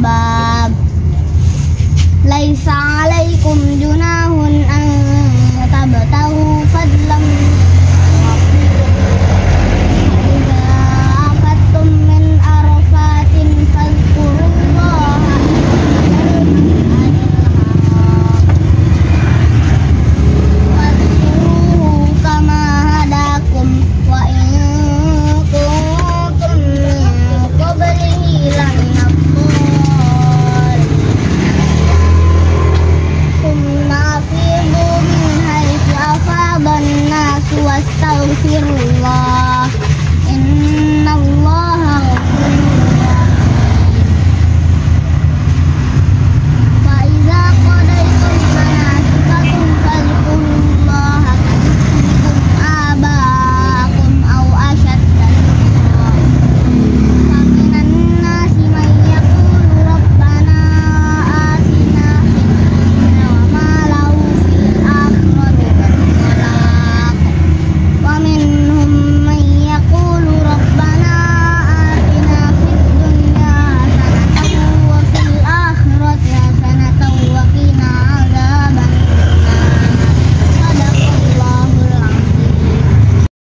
bà lấy xa lên.